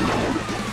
Let's go.